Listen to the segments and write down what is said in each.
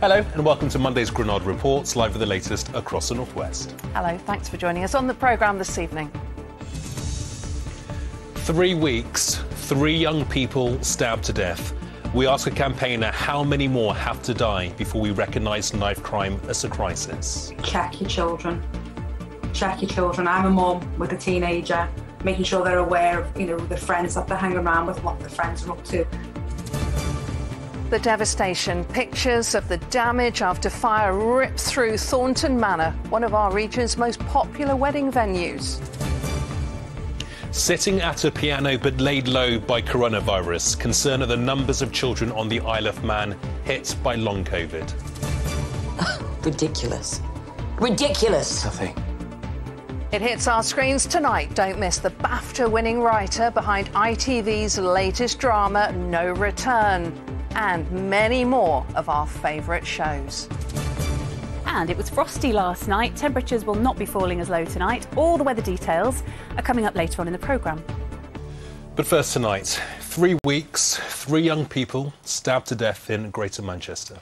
Hello, and welcome to Monday's Granada Reports, live with the latest across the Northwest. Hello, thanks for joining us on the programme this evening. Three weeks, three young people stabbed to death. We ask a campaigner how many more have to die before we recognise knife crime as a crisis. Check your children. Check your children. I'm a mum with a teenager, making sure they're aware of, you know, the friends that they're hanging around with, what the friends are up to. The devastation, pictures of the damage after fire ripped through Thornton Manor, one of our region's most popular wedding venues. Sitting at a piano but laid low by coronavirus, concern at the numbers of children on the Isle of Man hit by long COVID. Ridiculous. Ridiculous. Sophie. It hits our screens tonight. Don't miss the BAFTA winning writer behind ITV's latest drama, No Return and many more of our favourite shows. And it was frosty last night. Temperatures will not be falling as low tonight. All the weather details are coming up later on in the programme. But first tonight, three weeks, three young people stabbed to death in Greater Manchester.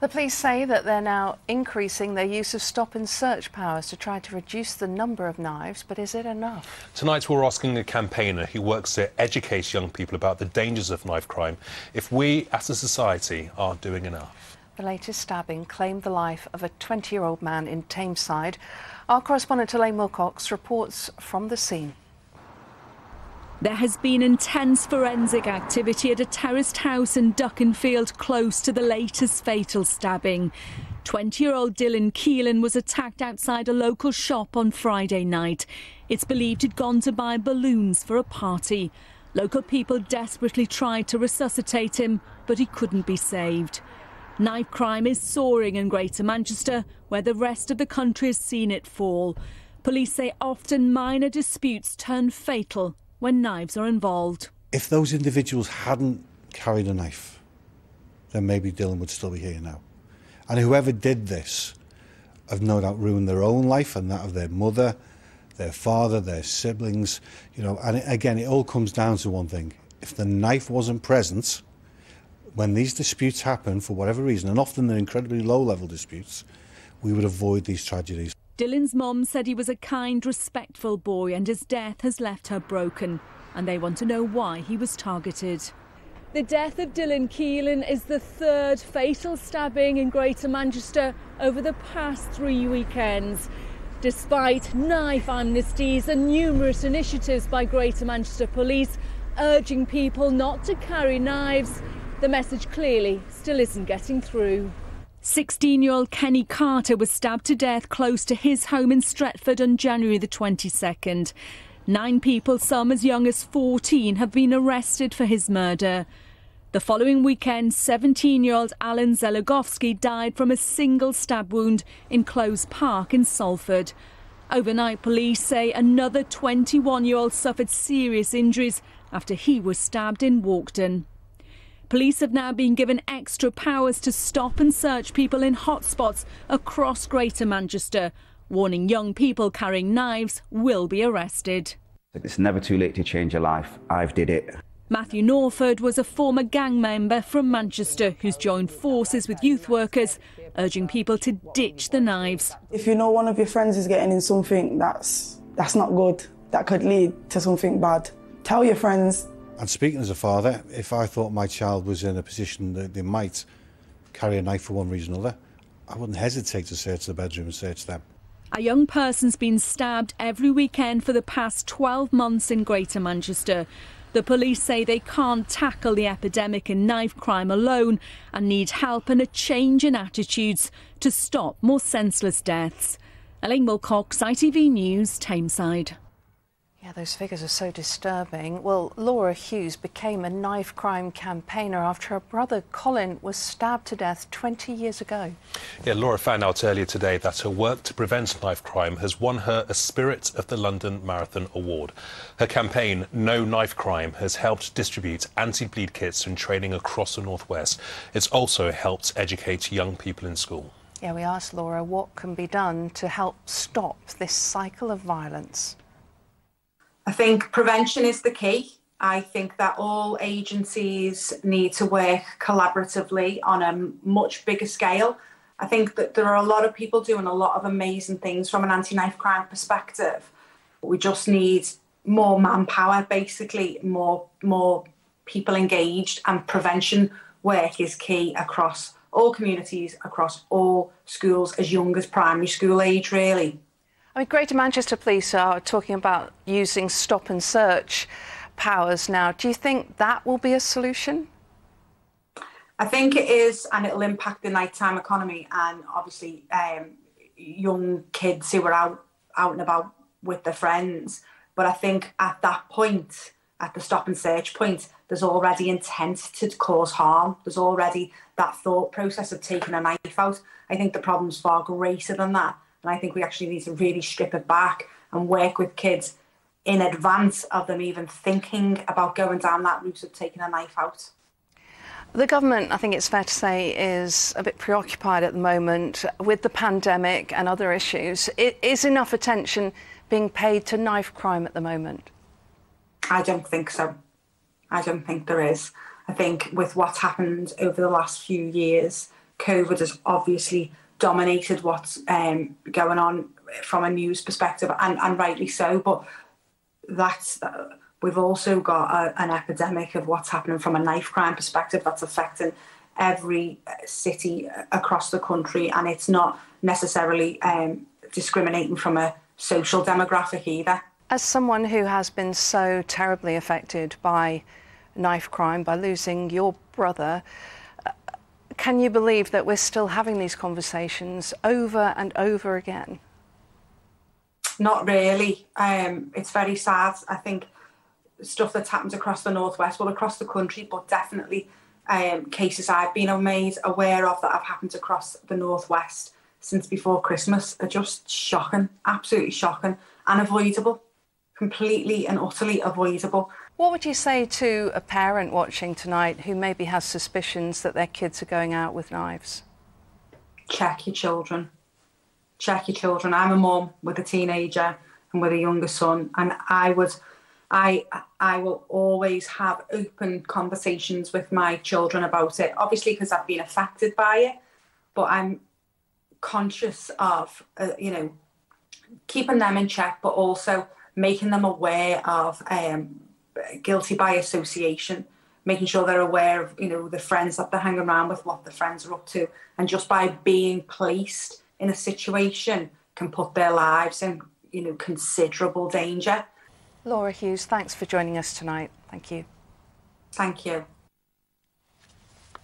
The police say that they're now increasing their use of stop and search powers to try to reduce the number of knives, but is it enough? Tonight we're asking a campaigner who works to educate young people about the dangers of knife crime if we as a society are doing enough. The latest stabbing claimed the life of a 20 year old man in Tameside. Our correspondent Elaine Wilcox reports from the scene. There has been intense forensic activity at a terraced house in Dukinfield close to the latest fatal stabbing. 20 year old Dylan Keelan was attacked outside a local shop on Friday night. It's believed he'd gone to buy balloons for a party. Local people desperately tried to resuscitate him, but he couldn't be saved. Knife crime is soaring in Greater Manchester, where the rest of the country has seen it fall. Police say often minor disputes turn fatal when knives are involved. If those individuals hadn't carried a knife, then maybe Dylan would still be here now. And whoever did this have no doubt ruined their own life and that of their mother, their father, their siblings, you know, and again, it all comes down to one thing. If the knife wasn't present, when these disputes happen for whatever reason, and often they're incredibly low level disputes, we would avoid these tragedies. Dylan's mom said he was a kind, respectful boy and his death has left her broken. And they want to know why he was targeted. The death of Dylan Keelan is the third fatal stabbing in Greater Manchester over the past three weekends. Despite knife amnesties and numerous initiatives by Greater Manchester Police urging people not to carry knives, the message clearly still isn't getting through. 16 year old Kenny Carter was stabbed to death close to his home in Stretford on January the 22nd. Nine people, some as young as 14, have been arrested for his murder. The following weekend, 17 year old Alan Szelagowski died from a single stab wound in Clowes Park in Salford. Overnight, police say another 21 year old suffered serious injuries after he was stabbed in Walkden. Police have now been given extra powers to stop and search people in hotspots across Greater Manchester, warning young people carrying knives will be arrested. It's never too late to change your life. I've did it. Matthew Norford was a former gang member from Manchester who's joined forces with youth workers, urging people to ditch the knives. If you know one of your friends is getting in something that's that's not good, that could lead to something bad, tell your friends, and speaking as a father, if I thought my child was in a position that they might carry a knife for one reason or another, I wouldn't hesitate to search the bedroom and search them. A young person's been stabbed every weekend for the past 12 months in Greater Manchester. The police say they can't tackle the epidemic in knife crime alone and need help and a change in attitudes to stop more senseless deaths. Elaine Wilcox, ITV News, Tameside. Yeah, those figures are so disturbing. Well, Laura Hughes became a knife crime campaigner after her brother Colin was stabbed to death 20 years ago. Yeah, Laura found out earlier today that her work to prevent knife crime has won her a Spirit of the London Marathon Award. Her campaign, No Knife Crime, has helped distribute anti-bleed kits and training across the Northwest. It's also helped educate young people in school. Yeah, we asked Laura what can be done to help stop this cycle of violence. I think prevention is the key. I think that all agencies need to work collaboratively on a much bigger scale. I think that there are a lot of people doing a lot of amazing things from an anti knife crime perspective. We just need more manpower, basically, more more people engaged, and prevention work is key across all communities, across all schools, as young as primary school age, really. I mean, Greater Manchester Police are talking about using stop and search powers now. Do you think that will be a solution? I think it is, and it'll impact the nighttime economy and obviously um, young kids who are out out and about with their friends. But I think at that point, at the stop and search point, there's already intent to cause harm. There's already that thought process of taking a knife out. I think the problem's far greater than that. And I think we actually need to really strip it back and work with kids in advance of them even thinking about going down that route of taking a knife out. The government, I think it's fair to say, is a bit preoccupied at the moment with the pandemic and other issues. Is enough attention being paid to knife crime at the moment? I don't think so. I don't think there is. I think with what's happened over the last few years, COVID has obviously dominated what's um, going on from a news perspective, and, and rightly so. But that's uh, we've also got a, an epidemic of what's happening from a knife crime perspective that's affecting every uh, city across the country, and it's not necessarily um, discriminating from a social demographic either. As someone who has been so terribly affected by knife crime, by losing your brother, uh, can you believe that we're still having these conversations over and over again? Not really. Um, it's very sad. I think stuff that's happened across the northwest, well, across the country, but definitely um, cases I've been made aware of that have happened across the northwest since before Christmas are just shocking, absolutely shocking, unavoidable, completely and utterly avoidable. What would you say to a parent watching tonight who maybe has suspicions that their kids are going out with knives? Check your children. Check your children. I'm a mum with a teenager and with a younger son, and I would, I, I will always have open conversations with my children about it. Obviously, because I've been affected by it, but I'm conscious of, uh, you know, keeping them in check, but also making them aware of um, guilty by association, making sure they're aware of, you know, the friends that they're hanging around with, what the friends are up to. And just by being placed in a situation can put their lives in, you know, considerable danger. Laura Hughes, thanks for joining us tonight. Thank you. Thank you.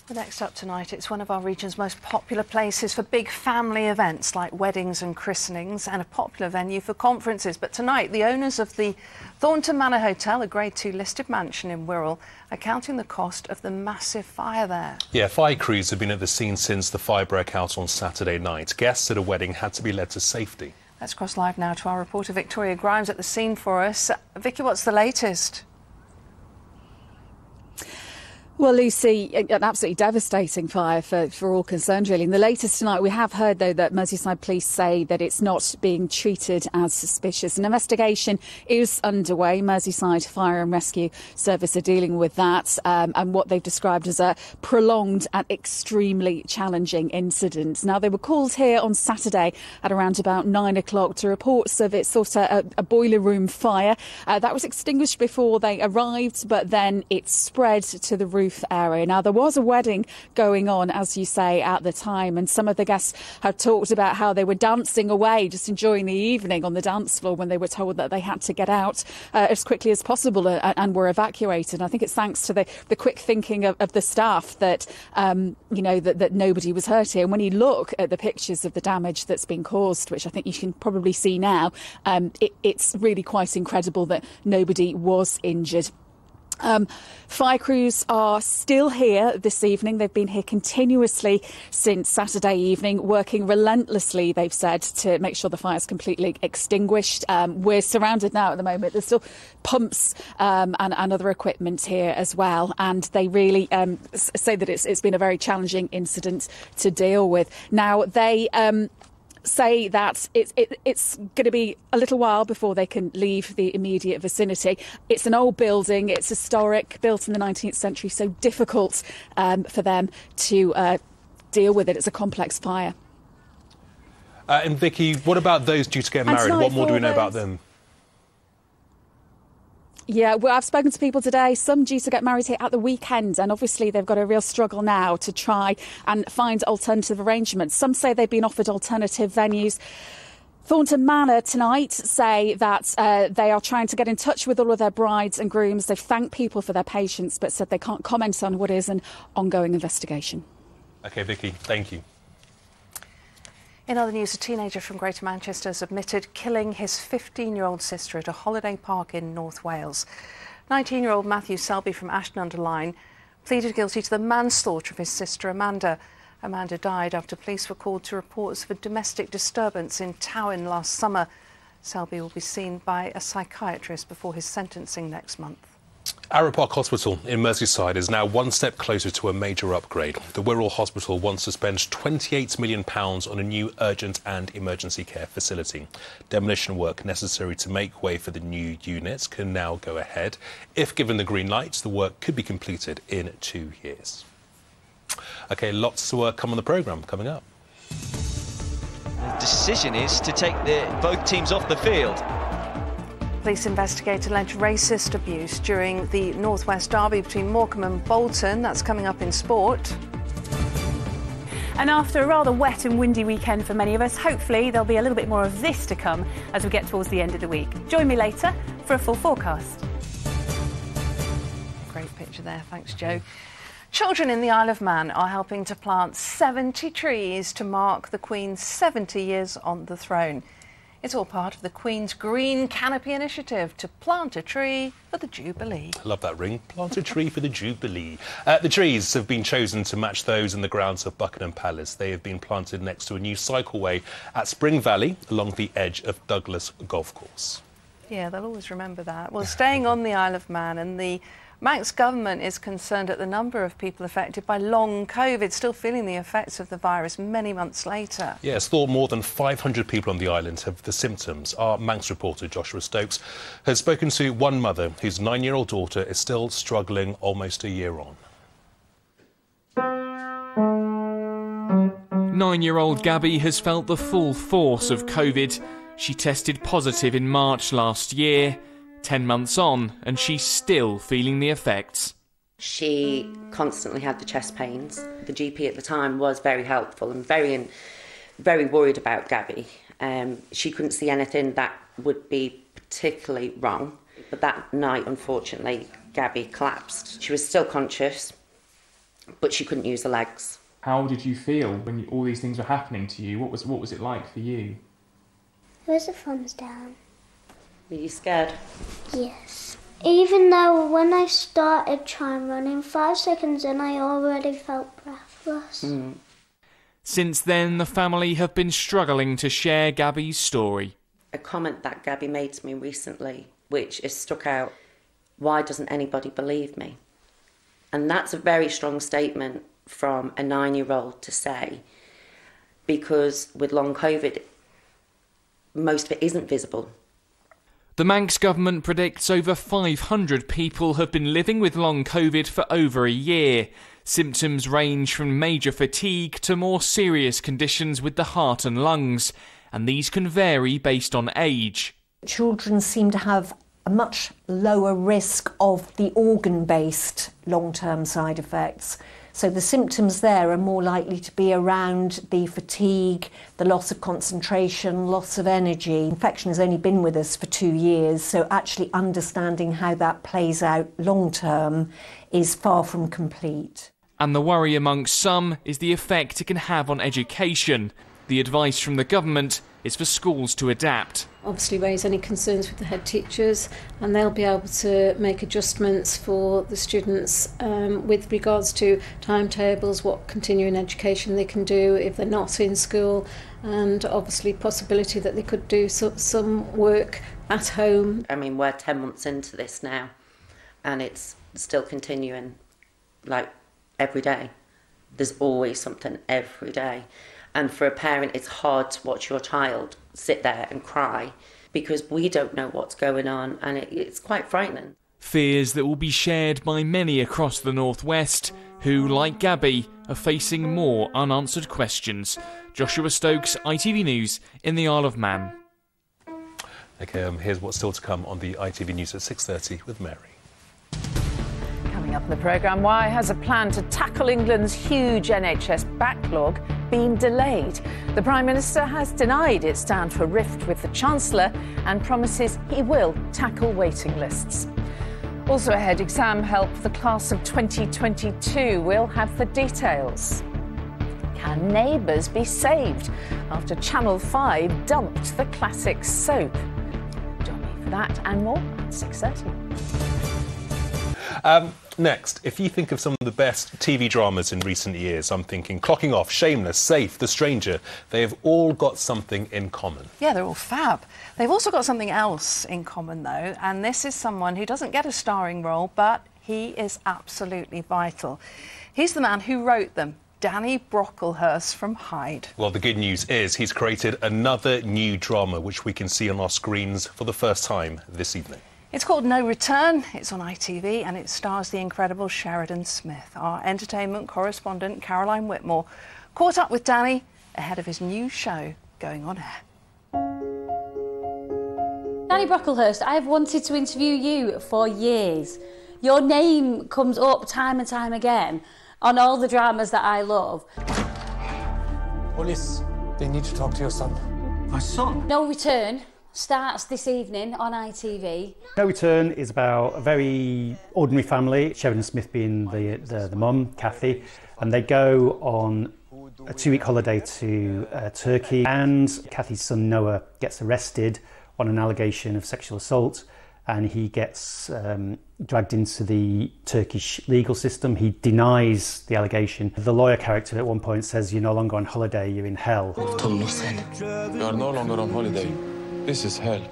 Well, next up tonight, it's one of our region's most popular places for big family events like weddings and christenings and a popular venue for conferences. But tonight, the owners of the Thornton Manor Hotel, a Grade 2 listed mansion in Wirral, are counting the cost of the massive fire there. Yeah, fire crews have been at the scene since the fire broke out on Saturday night. Guests at a wedding had to be led to safety. Let's cross live now to our reporter Victoria Grimes at the scene for us. Vicky, what's the latest? Well, Lucy, an absolutely devastating fire for, for all concerned, really. And the latest tonight, we have heard, though, that Merseyside police say that it's not being treated as suspicious. An investigation is underway. Merseyside Fire and Rescue Service are dealing with that um, and what they've described as a prolonged and extremely challenging incident. Now, they were called here on Saturday at around about nine o'clock to reports of it sort of a, a boiler room fire. Uh, that was extinguished before they arrived, but then it spread to the roof roof area. Now, there was a wedding going on, as you say, at the time, and some of the guests have talked about how they were dancing away, just enjoying the evening on the dance floor when they were told that they had to get out uh, as quickly as possible and, uh, and, were evacuated. I think it's thanks to the, the quick thinking of, of the staff that, um, you know, that, that nobody was hurt here. And when you look at the pictures of the damage that's been caused, which I think you can probably see now, um, it, it's really quite incredible that nobody was injured. Um, fire crews are still here this evening. They've been here continuously since Saturday evening, working relentlessly, they've said, to make sure the fire is completely extinguished. Um, we're surrounded now at the moment. There's still pumps um, and, and, other equipment here as well. And they really um, say that it's, it's been a very challenging incident to deal with. Now, they um, say that it's, it, it's going to be a little while before they can leave the immediate vicinity. It's an old building, it's historic, built in the 19th century, so difficult um, for them to uh, deal with it. It's a complex fire. Uh, and Vicky, what about those due to get married? What more do we for know about them? Yeah, well, I've spoken to people today, some due to get married here at the weekend, and obviously they've got a real struggle now to try and find alternative arrangements. Some say they've been offered alternative venues. Thornton Manor tonight say that uh, they are trying to get in touch with all of their brides and grooms. They've thanked people for their patience, but said they can't comment on what is an ongoing investigation. Okay, Vicky, thank you. In other news, a teenager from Greater Manchester has admitted killing his 15 year old sister at a holiday park in North Wales. 19 year old Matthew Selby from Ashton under Lyne pleaded guilty to the manslaughter of his sister Amanda. Amanda died after police were called to reports of a domestic disturbance in Towyn last summer. Selby will be seen by a psychiatrist before his sentencing next month. Arrowe Park Hospital in Merseyside is now one step closer to a major upgrade. The Wirral Hospital wants to spend £28 million on a new urgent and emergency care facility. Demolition work necessary to make way for the new units can now go ahead. If given the green light, the work could be completed in two years. OK, lots to work come on the programme coming up. The decision is to take the, both teams off the field. Police investigate alleged racist abuse during the Northwest Derby between Morecambe and Bolton. That's coming up in sport. And after a rather wet and windy weekend for many of us, hopefully there'll be a little bit more of this to come as we get towards the end of the week. Join me later for a full forecast. Great picture there. Thanks, Joe. Children in the Isle of Man are helping to plant 70 trees to mark the Queen's 70 years on the throne. It's all part of the Queen's Green Canopy initiative to plant a tree for the Jubilee. I love that ring. Plant a tree for the Jubilee. Uh, the trees have been chosen to match those in the grounds of Buckingham Palace. They have been planted next to a new cycleway at Spring Valley along the edge of Douglas Golf Course. Yeah, they'll always remember that. Well, staying on the Isle of Man, and the Manx government is concerned at the number of people affected by long COVID, still feeling the effects of the virus many months later. Yes, thought more than 500 people on the island have the symptoms. Our Manx reporter Joshua Stokes has spoken to one mother whose nine-year-old daughter is still struggling almost a year on. Nine year old Gabby has felt the full force of COVID. She tested positive in March last year. Ten months on, and she's still feeling the effects. She constantly had the chest pains. The GP at the time was very helpful and very, very worried about Gabby. Um, she couldn't see anything that would be particularly wrong. But that night, unfortunately, Gabby collapsed. She was still conscious, but she couldn't use her legs. How did you feel when all these things were happening to you? What was what was it like for you? It was a thumbs down. Were you scared? Yes. Even though when I started trying running, five seconds in, I already felt breathless. Hmm. Since then, the family have been struggling to share Gabby's story. A comment that Gabby made to me recently, which is stuck out why doesn't anybody believe me? And that's a very strong statement from a nine year old to say, because with long COVID, most of it isn't visible. The Manx government predicts over 500 people have been living with long COVID for over a year. Symptoms range from major fatigue to more serious conditions with the heart and lungs, and these can vary based on age. Children seem to have a much lower risk of the organ based long term side effects. So the symptoms there are more likely to be around the fatigue, the loss of concentration, loss of energy. Infection has only been with us for two years, so actually understanding how that plays out long term is far from complete. And the worry amongst some is the effect it can have on education. The advice from the government is for schools to adapt. obviously raise any concerns with the head teachers and they'll be able to make adjustments for the students um, with regards to timetables, what continuing education they can do if they're not in school and obviously possibility that they could do so, some work at home. I mean, we're 10 months into this now and it's still continuing like every day. There's always something every day. And for a parent, it's hard to watch your child sit there and cry because we don't know what's going on, and it, it's quite frightening. Fears that will be shared by many across the Northwest who, like Gabby, are facing more unanswered questions. Joshua Stokes, ITV News, in the Isle of Man. Okay, um, here's what's still to come on the ITV News at 6.30 with Mary. Coming up in the programme, why has a plan to tackle England's huge NHS backlog been delayed? The Prime Minister has denied its stand for rift with the Chancellor and promises he will tackle waiting lists. Also ahead, exam help for the class of 2022. We'll have the details. Can neighbours be saved after Channel 5 dumped the classic soap? Join me for that and more at 6.30. Um, next, if you think of some of the best TV dramas in recent years, I'm thinking Clocking Off, Shameless, Safe, The Stranger. They have all got something in common. Yeah, they're all fab. They've also got something else in common, though, and this is someone who doesn't get a starring role, but he is absolutely vital. He's the man who wrote them. Danny Brocklehurst from Hyde. Well, the good news is he's created another new drama which we can see on our screens for the first time this evening. It's called No Return. It's on ITV and it stars the incredible Sheridan Smith. Our entertainment correspondent, Caroline Whitmore, caught up with Danny ahead of his new show going on air. Danny Brocklehurst, I have wanted to interview you for years. Your name comes up time and time again on all the dramas that I love. Police, they need to talk to your son. My son? No Return starts this evening on ITV. No Return is about a very ordinary family, Sheridan Smith being the, the, the mum, Kathy, and they go on a two week holiday to uh, Turkey, and Kathy's son Noah gets arrested on an allegation of sexual assault and he gets um, dragged into the Turkish legal system. He denies the allegation. The lawyer character at one point says, You're no longer on holiday, you're in hell. You are no longer on holiday. This is hell.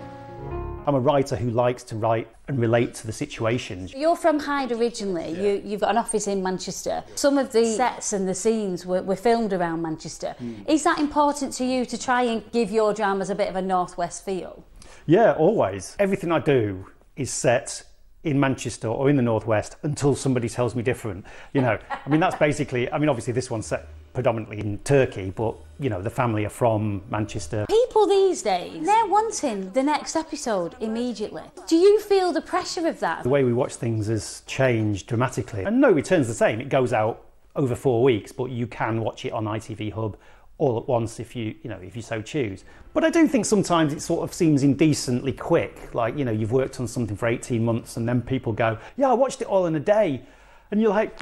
I'm a writer who likes to write and relate to the situations. You're from Hyde originally. Yeah. You, you've got an office in Manchester. Some of the sets and the scenes were, were filmed around Manchester. Mm. Is that important to you to try and give your dramas a bit of a northwest feel? Yeah, always. Everything I do is set in Manchester or in the northwest until somebody tells me different. You know, I mean that's basically. I mean, obviously this one's set predominantly in Turkey, but you know the family are from Manchester. People these days, they're wanting the next episode immediately. Do you feel the pressure of that? The way we watch things has changed dramatically, and No Return's the same. It goes out over four weeks, but you can watch it on ITV Hub all at once if you you know if you so choose. But I do think sometimes it sort of seems indecently quick. Like you know you've worked on something for 18 months and then people go, yeah, I watched it all in a day, and you're like.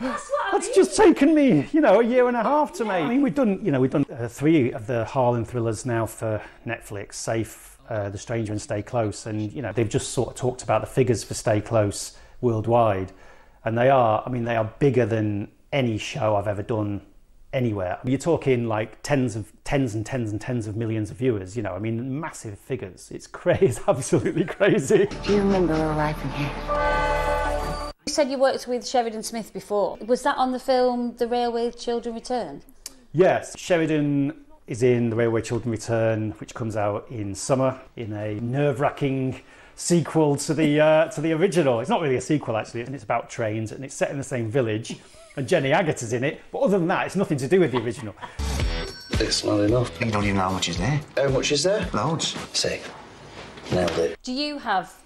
That's, That's just taken me, you know, a year and a half to make. I mean, we've done, you know, we've done uh, three of the Harlan thrillers now for Netflix, Safe, uh, The Stranger and Stay Close. And, you know, they've just sort of talked about the figures for Stay Close worldwide. And they are, I mean, they are bigger than any show I've ever done anywhere. You're talking like tens of tens and tens and tens of millions of viewers, you know, I mean massive figures. It's crazy, absolutely crazy. Do you remember arriving here? You said you worked with Sheridan Smith before. Was that on the film The Railway Children Return? Yes, Sheridan is in The Railway Children Return, which comes out in summer in a nerve-wracking sequel to the uh, to the original. It's not really a sequel actually, and it's about trains and it's set in the same village. And Jenny Agutter's in it, but other than that, it's nothing to do with the original. It's not enough. You don't even know how much is there. How much is there? Loads. Sick. Nailed it. Do you have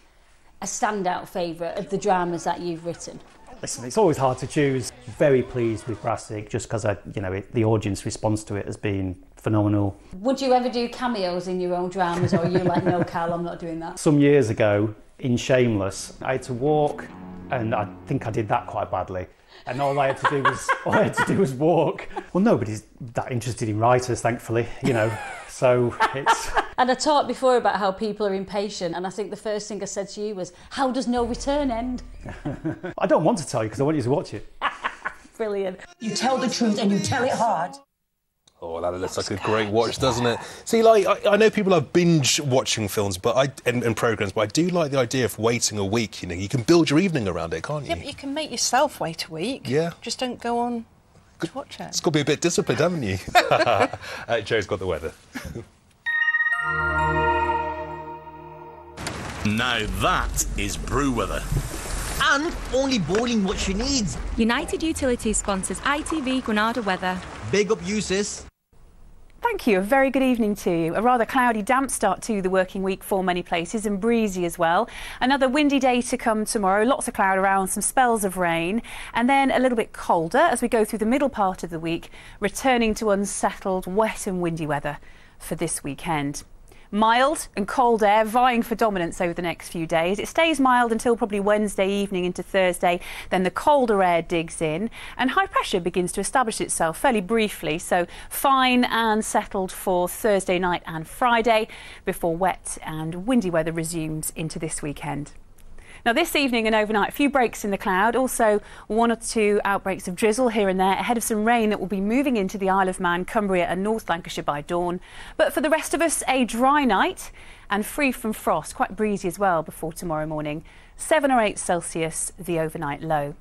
a standout favourite of the dramas that you've written? Listen, it's always hard to choose. Very pleased with Brassic, just because I, you know, it, the audience response to it has been phenomenal. Would you ever do cameos in your own dramas, or are you like, no, Cal, I'm not doing that? Some years ago, in Shameless, I had to walk, and I think I did that quite badly. And all I had to do was all I had to do was walk. Well, nobody's that interested in writers, thankfully, you know. So it's. And I talked before about how people are impatient, and I think the first thing I said to you was, "How does No Return end?" I don't want to tell you because I want you to watch it. Brilliant. You tell the truth and you tell it hard. Oh, that looks like a great watch, doesn't it? See, like I, I know people are binge watching films, but I and, and, programs, but I do like the idea of waiting a week. You know, you can build your evening around it, can't you? Yeah, but you can make yourself wait a week. Yeah. Just don't go on Watch it. It's got to be a bit disciplined, haven't you? uh, Joe's got the weather. Now that is brew weather. And only boiling what she needs. United Utilities sponsors ITV Granada Weather. Big up you, sis. Thank you. A very good evening to you. A rather cloudy, damp start to the working week for many places and breezy as well. Another windy day to come tomorrow. Lots of cloud around, some spells of rain, and then a little bit colder as we go through the middle part of the week, returning to unsettled, wet and windy weather for this weekend. Mild and cold air vying for dominance over the next few days. It stays mild until probably Wednesday evening into Thursday. Then the colder air digs in and high pressure begins to establish itself fairly briefly. So fine and settled for Thursday night and Friday before wet and windy weather resumes into this weekend. Now, this evening and overnight, a few breaks in the cloud, also one or two outbreaks of drizzle here and there ahead of some rain that will be moving into the Isle of Man, Cumbria, and North Lancashire by dawn. But for the rest of us, a dry night and free from frost, quite breezy as well before tomorrow morning. 7 or 8 Celsius, the overnight low.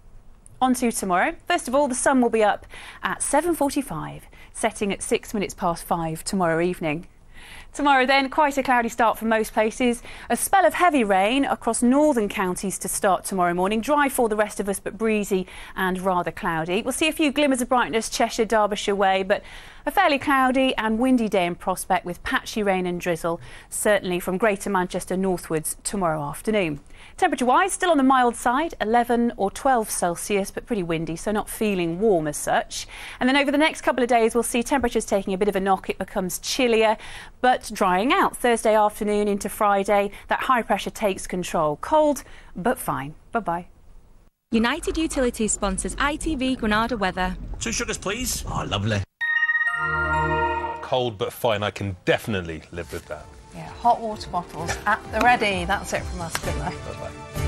On to tomorrow. First of all, the sun will be up at 7.45, setting at 6 minutes past 5 tomorrow evening. Tomorrow then, quite a cloudy start for most places. A spell of heavy rain across northern counties to start tomorrow morning. Dry for the rest of us, but breezy and rather cloudy. We'll see a few glimmers of brightness Cheshire, Derbyshire way, but a fairly cloudy and windy day in prospect with patchy rain and drizzle, certainly from Greater Manchester northwards tomorrow afternoon. Temperature-wise, still on the mild side, 11 or 12 Celsius, but pretty windy, so not feeling warm as such. And then over the next couple of days, we'll see temperatures taking a bit of a knock. It becomes chillier, but drying out. Thursday afternoon into Friday, that high pressure takes control. Cold, but fine. Bye-bye. United Utilities sponsors ITV Granada Weather. Two sugars, please. Oh, lovely. Cold but fine. I can definitely live with that. Yeah, hot water bottles at the ready. That's it from us. Good night. Bye-bye.